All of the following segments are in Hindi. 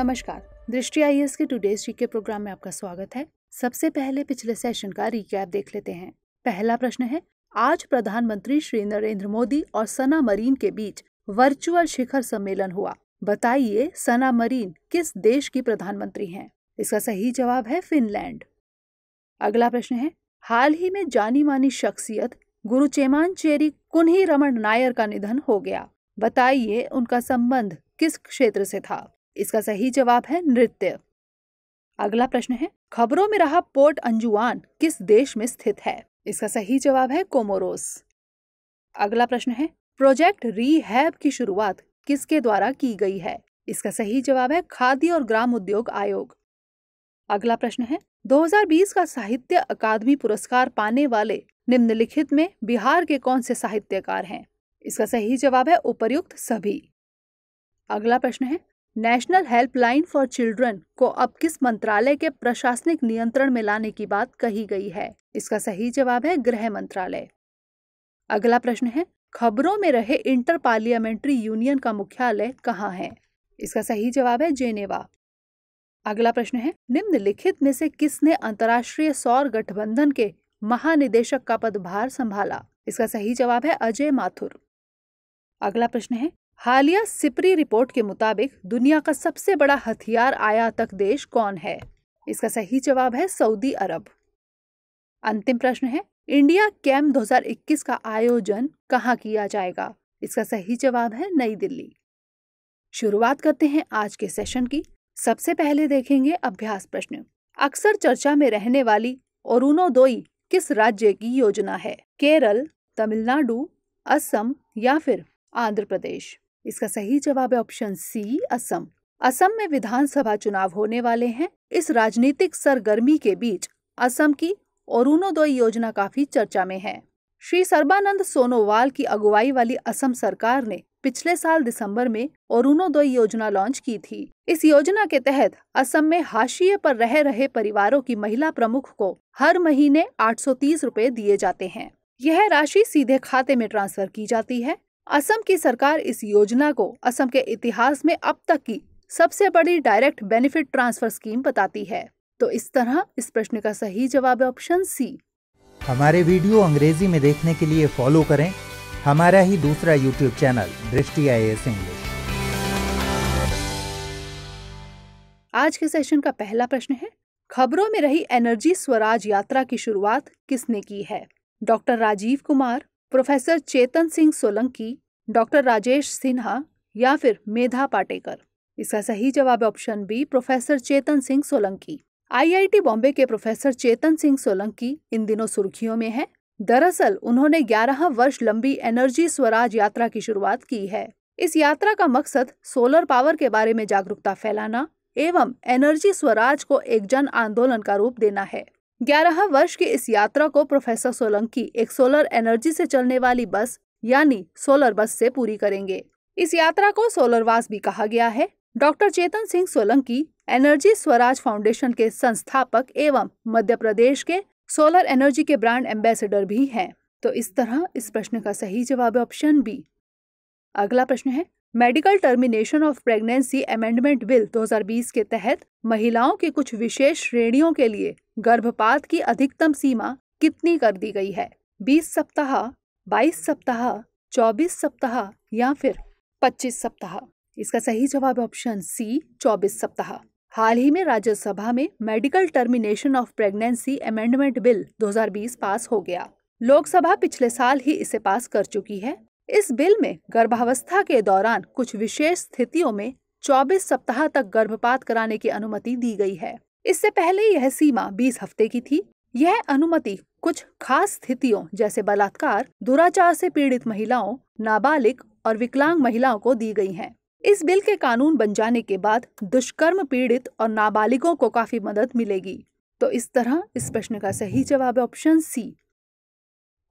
नमस्कार। दृष्टि आई के टुडेज के प्रोग्राम में आपका स्वागत है। सबसे पहले पिछले सेशन का रिकैप देख लेते हैं। पहला प्रश्न है, आज प्रधानमंत्री श्री नरेंद्र मोदी और सना मरीन के बीच वर्चुअल शिखर सम्मेलन हुआ। बताइए, सना मरीन किस देश की प्रधानमंत्री हैं? इसका सही जवाब है फिनलैंड। अगला प्रश्न है, हाल ही में जानी मानी शख्सियत गुरु चेमान चेरी कुन्ही रमन नायर का निधन हो गया। बताइए, उनका संबंध किस क्षेत्र से था? इसका सही जवाब है नृत्य। अगला प्रश्न है, खबरों में रहा पोर्ट अंजुआन किस देश में स्थित है? इसका सही जवाब है कोमोरोस। अगला प्रश्न है, प्रोजेक्ट रीहैब की शुरुआत किसके द्वारा की गई है? इसका सही जवाब है खादी और ग्राम उद्योग आयोग। अगला प्रश्न है 2020 का साहित्य अकादमी पुरस्कार पाने वाले निम्नलिखित में बिहार के कौन से साहित्यकार हैं? इसका सही जवाब है उपर्युक्त सभी। अगला प्रश्न है नेशनल हेल्पलाइन फॉर चिल्ड्रन को अब किस मंत्रालय के प्रशासनिक नियंत्रण में लाने की बात कही गई है? इसका सही जवाब है गृह मंत्रालय। अगला प्रश्न है, खबरों में रहे इंटर पार्लियामेंट्री यूनियन का मुख्यालय कहाँ है? इसका सही जवाब है जेनेवा। अगला प्रश्न है, निम्नलिखित में से किसने अंतर्राष्ट्रीय सौर गठबंधन के महानिदेशक का पदभार संभाला? इसका सही जवाब है अजय माथुर। अगला प्रश्न है हालिया सिपरी रिपोर्ट के मुताबिक, दुनिया का सबसे बड़ा हथियार आयातक देश कौन है? इसका सही जवाब है सऊदी अरब। अंतिम प्रश्न है, इंडिया कैम 2021 का आयोजन कहाँ किया जाएगा? इसका सही जवाब है नई दिल्ली। शुरुआत करते हैं आज के सेशन की। सबसे पहले देखेंगे अभ्यास प्रश्न। अक्सर चर्चा में रहने वाली दोई किस राज्य की योजना है? केरल, तमिलनाडु, असम या फिर आंध्र प्रदेश? इसका सही जवाब है ऑप्शन सी, असम। असम में विधानसभा चुनाव होने वाले हैं। इस राजनीतिक सरगर्मी के बीच असम की अरुणोदय योजना काफ़ी चर्चा में है। श्री सर्बानंद सोनोवाल की अगुवाई वाली असम सरकार ने पिछले साल दिसंबर में अरुणोदय योजना लॉन्च की थी। इस योजना के तहत असम में हाशिए पर रह रहे परिवारों की महिला प्रमुख को हर महीने 830 रुपए दिए जाते हैं। यह राशि सीधे खाते में ट्रांसफ़र की जाती है। असम की सरकार इस योजना को असम के इतिहास में अब तक की सबसे बड़ी डायरेक्ट बेनिफिट ट्रांसफ़र स्कीम बताती है। तो इस तरह इस प्रश्न का सही जवाब है ऑप्शन सी हमारे वीडियो अंग्रेज़ी में देखने के लिए फॉलो करें। हमारा ही दूसरा यूट्यूब चैनल दृष्टि आई इंग्लिश आज के सेशन का पहला प्रश्न है खबरों में रही एनर्जी स्वराज यात्रा की शुरुआत किसने की है? Doctor Rajiv Kumar professor Chetan Singh Solanki, doctor Rajesh Sinha या फिर मेधा पाटेकर। इसका सही जवाब option B, professor Chetan Singh Solanki. IIT Bombay के प्रोफेसर चेतन सिंह सोलंकी इन दिनों सुर्खियों में हैं। दरअसल, उन्होंने 11 वर्ष लंबी एनर्जी स्वराज यात्रा की शुरुआत की है। इस यात्रा का मकसद सोलर पावर के बारे में जागरूकता फैलाना एवं एनर्जी स्वराज को एक जन आंदोलन का रूप देना है। ग्यारह वर्ष की इस यात्रा को प्रोफेसर सोलंकी एक सोलर एनर्जी से चलने वाली बस, यानी सोलर बस से पूरी करेंगे। इस यात्रा को सोलरवास भी कहा गया है। Doctor Chetan Singh Solanki, energy Swaraj foundation के संस्थापक एवं मध्य प्रदेश के सोलर एनर्जी के ब्रांड एम्बेसडर भी हैं। तो इस तरह इस प्रश्न का सही जवाब ऑप्शन बी। अगला प्रश्न है medical termination of pregnancy amendment bill 2020 के तहत महिलाओं की कुछ विशेष श्रेणियों के लिए गर्भपात की अधिकतम सीमा कितनी कर दी गई है? 20 सप्ताह 22 सप्ताह 24 सप्ताह या फिर 25 सप्ताह? इसका सही जवाब ऑप्शन सी 24 सप्ताह। हाल ही में राज्यसभा में medical termination of pregnancy amendment bill 2020 pass हो गया। लोकसभा पिछले साल ही इसे पास कर चुकी है। इस बिल में गर्भावस्था के दौरान कुछ विशेष स्थितियों में 24 सप्ताह तक गर्भपात कराने की अनुमति दी गई है। इससे पहले यह सीमा 20 हफ़्ते की थी। यह अनुमति कुछ खास स्थितियों जैसे बलात्कार, दुराचार से पीड़ित महिलाओं, नाबालिग और विकलांग महिलाओं को दी गई है। इस बिल के कानून बन जाने के बाद दुष्कर्म पीड़ित और नाबालिगों को काफ़ी मदद मिलेगी। तो इस तरह इस प्रश्न का सही जवाब ऑप्शन सी।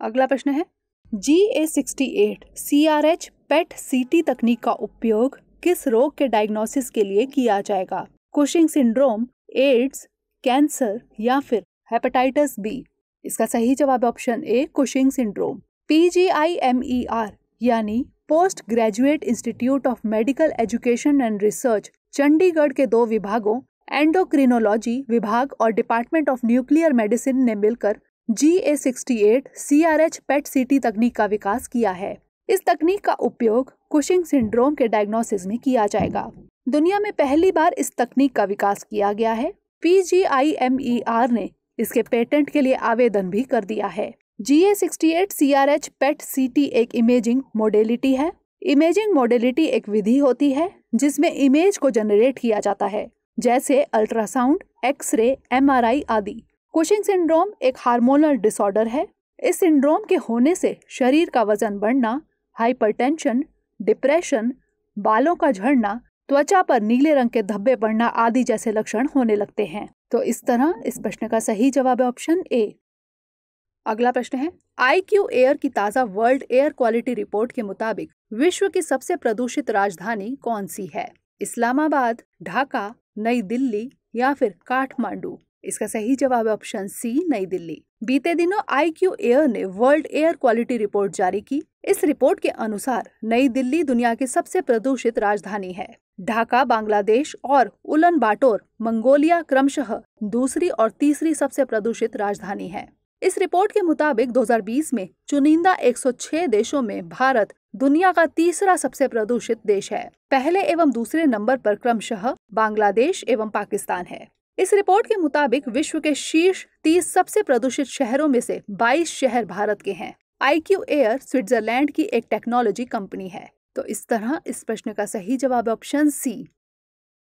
अगला प्रश्न है। G A sixty eight C R H PET CT तकनीक का उपयोग किस रोग के डायग्नोसिस के लिए किया जाएगा? कुशिंग सिंड्रोम एड्स कैंसर या फिर हेपेटाइटिस बी इसका सही जवाब option A Cushing syndrome P G I M E R यानी post graduate institute of medical education and research Chandigarh के दो विभागों एंडोक्रिनोलॉजी विभाग और डिपार्टमेंट ऑफ़ न्यूक्लियर मेडिसिन ने मिलकर G A sixty eight C R H PET CT तकनीक का विकास किया है। इस तकनीक का उपयोग कुशिंग सिंड्रोम के डायग्नोसिस में किया जाएगा। दुनिया में पहली बार इस तकनीक का विकास किया गया है। पीजीआईएमईआर ने इसके पेटेंट के लिए आवेदन भी कर दिया है। G A sixty eight C R H PET C T एक इमेजिंग मोडेलिटी है। इमेजिंग मोडेलिटी एक विधि होती है, जिसमें इमेज को जनरेट किया जाता है, जैसे अल्ट्रासाउंड, एक्सरे एमआरआई आदि। कुशिंग सिंड्रोम एक हार्मोनल डिसऑर्डर है। इस सिंड्रोम के होने से शरीर का वज़न बढ़ना हाइपरटेंशन डिप्रेशन बालों का झड़ना, त्वचा पर नीले रंग के धब्बे पड़ना आदि जैसे लक्षण होने लगते हैं। तो इस तरह इस प्रश्न का सही जवाब है ऑप्शन ए अगला प्रश्न है आई क्यू एयर की ताज़ा वर्ल्ड एयर क्वालिटी रिपोर्ट के मुताबिक विश्व की सबसे प्रदूषित राजधानी कौन सी है? इस्लामाबाद, ढाका, नई दिल्ली या फिर काठमांडू? इसका सही जवाब है ऑप्शन सी, नई दिल्ली। बीते दिनों आई क्यू एयर ने वर्ल्ड एयर क्वालिटी रिपोर्ट जारी की। इस रिपोर्ट के अनुसार, नई दिल्ली दुनिया की सबसे प्रदूषित राजधानी है। ढाका, बांग्लादेश और उलन बाटोर मंगोलिया क्रमशः दूसरी और तीसरी सबसे प्रदूषित राजधानी है। इस रिपोर्ट के मुताबिक 2020 में चुनिंदा 106 देशों में भारत दुनिया का तीसरा सबसे प्रदूषित देश है। पहले एवं दूसरे नंबर पर क्रमशः बांग्लादेश एवं पाकिस्तान है। इस रिपोर्ट के मुताबिक विश्व के शीर्ष 30 सबसे प्रदूषित शहरों में से 22 शहर भारत के हैं। आई क्यू एयर स्विट्जरलैंड की एक टेक्नोलॉजी कंपनी है। तो इस तरह इस प्रश्न का सही जवाब ऑप्शन सी।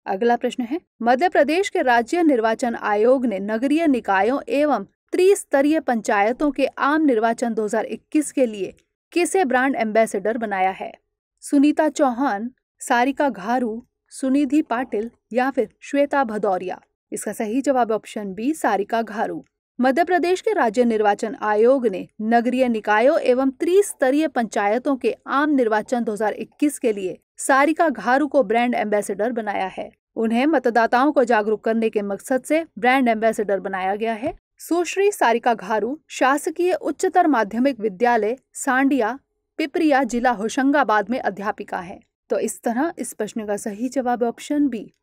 अगला प्रश्न है, मध्य प्रदेश के राज्य निर्वाचन आयोग ने नगरीय निकायों एवं त्रिस्तरीय पंचायतों के आम निर्वाचन 2021 के लिए किसे ब्रांड एम्बेसडर बनाया है? सुनीता चौहान, सारिका घारू, सुनिधि पाटिल या फिर श्वेता भदौरिया? इसका सही जवाब ऑप्शन बी सारिका घारू। मध्य प्रदेश के राज्य निर्वाचन आयोग ने नगरीय निकायों एवं त्रिस्तरीय पंचायतों के आम निर्वाचन 2021 के लिए सारिका घारू को ब्रांड एम्बेसडर बनाया है। उन्हें मतदाताओं को जागरूक करने के मकसद से ब्रांड एम्बेसडर बनाया गया है। सुश्री सारिका घारू, शासकीय उच्चतर माध्यमिक विद्यालय, सांडिया, पिपरिया जिला होशंगाबाद में अध्यापिका है। तो इस तरह इस प्रश्न का सही जवाब ऑप्शन बी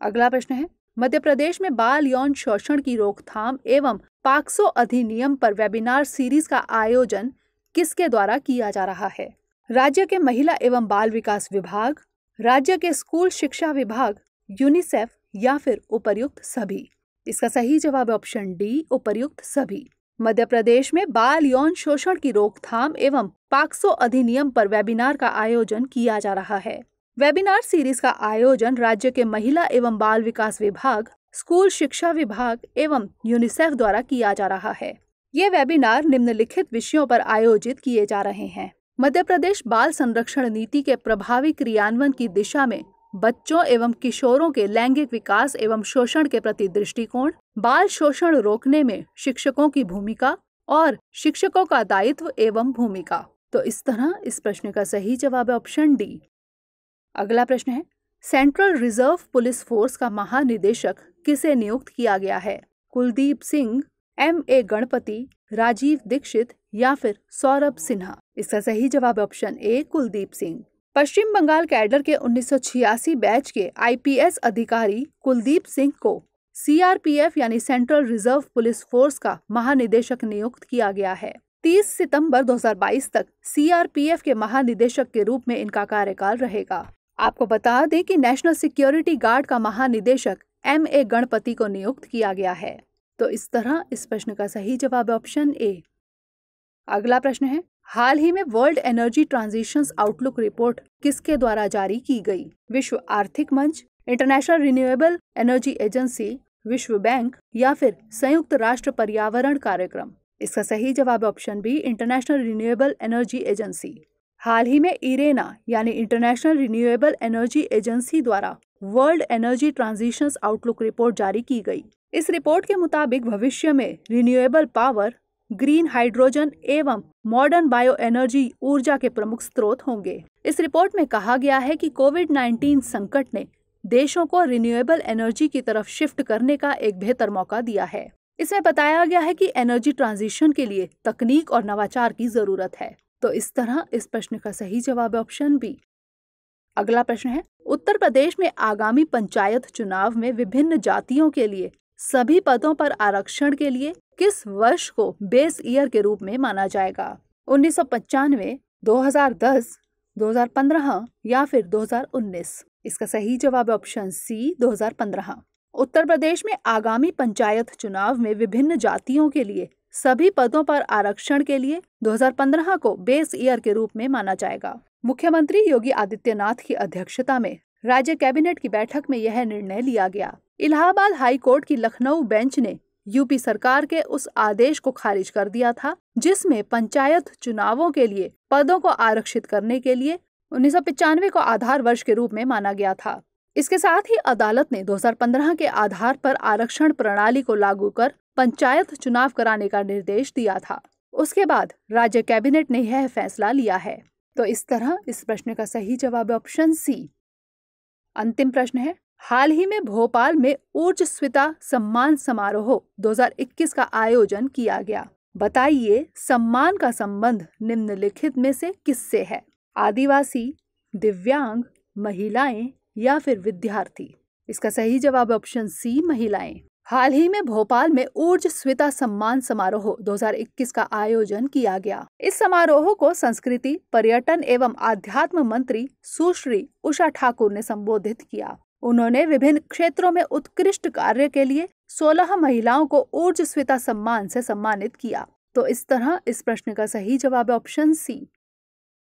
अगला प्रश्न है। मध्य प्रदेश में बाल यौन शोषण की रोकथाम एवं पाक्सो अधिनियम पर वेबिनार सीरीज़ का आयोजन किसके द्वारा किया जा रहा है? राज्य के महिला एवं बाल विकास विभाग, राज्य के स्कूल शिक्षा विभाग, यूनिसेफ या फिर उपर्युक्त सभी? इसका सही जवाब ऑप्शन डी, उपर्युक्त सभी। मध्य प्रदेश में बाल यौन शोषण की रोकथाम एवं पाक्सो अधिनियम पर वेबिनार का आयोजन किया जा रहा है। वेबिनार सीरीज़ का आयोजन राज्य के महिला एवं बाल विकास विभाग, स्कूल शिक्षा विभाग एवं यूनिसेफ द्वारा किया जा रहा है। ये वेबिनार निम्नलिखित विषयों पर आयोजित किए जा रहे हैं। मध्य प्रदेश बाल संरक्षण नीति के प्रभावी क्रियान्वयन की दिशा में बच्चों एवं किशोरों के लैंगिक विकास एवं शोषण के प्रति दृष्टिकोण, बाल शोषण रोकने में शिक्षकों की भूमिका और शिक्षकों का दायित्व एवं भूमिका। तो इस तरह इस प्रश्न का सही जवाब है ऑप्शन डी। अगला प्रश्न है सेंट्रल रिज़र्व पुलिस फोर्स का महानिदेशक किसे नियुक्त किया गया है? कुलदीप सिंह एम ए गणपति, राजीव दीक्षित या फिर सौरभ सिन्हा? इसका सही जवाब option A Kuldeep Singh. Paschim Bangal cadre के 1986 बैच के आईपीएस अधिकारी कुलदीप सिंह को सीआरपीएफ यानी सेंट्रल रिज़र्व पुलिस फोर्स का महानिदेशक नियुक्त किया गया है। 30 सितंबर 2022 तक सीआरपीएफ के महानिदेशक के रूप में इनका कार्यकाल रहेगा। आपको बता दें कि नेशनल सिक्योरिटी गार्ड का महानिदेशक एम ए गणपति को नियुक्त किया गया है। तो इस तरह इस प्रश्न का सही जवाब ऑप्शन ए अगला प्रश्न है, हाल ही में world energy transition outlook report किसके द्वारा जारी की गई? विश्व आर्थिक मंच इंटरनेशनल रिन्यूएबल एनर्जी एजेंसी विश्व बैंक या फिर संयुक्त राष्ट्र पर्यावरण कार्यक्रम? इसका सही जवाब option B international renewable energy agency हाल ही में इरेना, यानी इंटरनेशनल रिन्यूएबल एनर्जी एजेंसी द्वारा world energy transition outlook report जारी की गई। इस रिपोर्ट के मुताबिक भविष्य में रिन्यूएबल पावर ग्रीन हाइड्रोजन एवं मॉडर्न बायो एनर्जी ऊर्जा के प्रमुख स्रोत होंगे। इस रिपोर्ट में कहा गया है कि कोविड 19 संकट ने देशों को रिन्यूएबल एनर्जी की तरफ़ शिफ्ट करने का एक बेहतर मौका दिया है। इसमें बताया गया है कि एनर्जी ट्रांजिशन के लिए तकनीक और नवाचार की ज़रूरत है। तो इस तरह इस प्रश्न का सही जवाब ऑप्शन बी। अगला प्रश्न है, उत्तर प्रदेश में आगामी पंचायत चुनाव में विभिन्न जातियों के लिए, सभी पदों पर आरक्षण के लिए किस वर्ष को बेस ईयर के रूप में माना जाएगा? उन्नीस सौ पचानवे, दो हज़ार दस 2015 या फिर 2019 इसका सही जवाब ऑप्शन सी 2015 उत्तर प्रदेश में आगामी पंचायत चुनाव में विभिन्न जातियों के लिए सभी पदों पर आरक्षण के लिए 2015 को बेस ईयर के रूप में माना जाएगा। मुख्यमंत्री योगी आदित्यनाथ की अध्यक्षता में राज्य कैबिनेट की बैठक में यह निर्णय लिया गया। इलाहाबाद हाई कोर्ट की लखनऊ बेंच ने यूपी सरकार के उस आदेश को खारिज कर दिया था, जिसमें पंचायत चुनावों के लिए पदों को आरक्षित करने के लिए उन्नीस को आधार वर्ष के रूप में माना गया था। इसके साथ ही अदालत ने 2015 के आधार पर आरक्षण प्रणाली को लागू कर पंचायत चुनाव कराने का निर्देश दिया था। उसके बाद राज्य कैबिनेट ने यह फैसला लिया है। तो इस तरह इस प्रश्न का सही जवाब ऑप्शन सी। अंतिम प्रश्न है, हाल ही में भोपाल में ऊर्जस्विता सम्मान समारोह 2021 का आयोजन किया गया। बताइए, सम्मान का संबंध निम्नलिखित में से किससे है? आदिवासी, दिव्यांग, महिलाएँ या फिर विद्यार्थी? इसका सही जवाब ऑप्शन सी, महिलाएँ। हाल ही में भोपाल में ऊर्ज स्विता सम्मान समारोह 2021 का आयोजन किया गया। इस समारोह को संस्कृति, पर्यटन एवं आध्यात्म मंत्री सुश्री उषा ठाकुर ने संबोधित किया। उन्होंने विभिन्न क्षेत्रों में उत्कृष्ट कार्य के लिए 16 महिलाओं को ऊर्ज स्विता सम्मान से सम्मानित किया। तो इस तरह इस प्रश्न का सही जवाब ऑप्शन सी।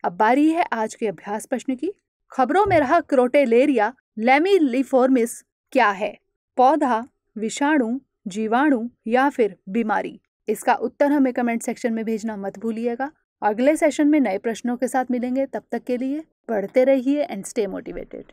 अब बारी है आज के अभ्यास प्रश्न की। खबरों में रहा क्रोटेलेरिया, लेमिलिफोर्मिस क्या है? पौधा विषाणु, जीवाणु या फिर बीमारी। इसका उत्तर हमें कमेंट सेक्शन में भेजना मत भूलिएगा। अगले सेशन में नए प्रश्नों के साथ मिलेंगे। तब तक के लिए पढ़ते रहिए एंड स्टे मोटिवेटेड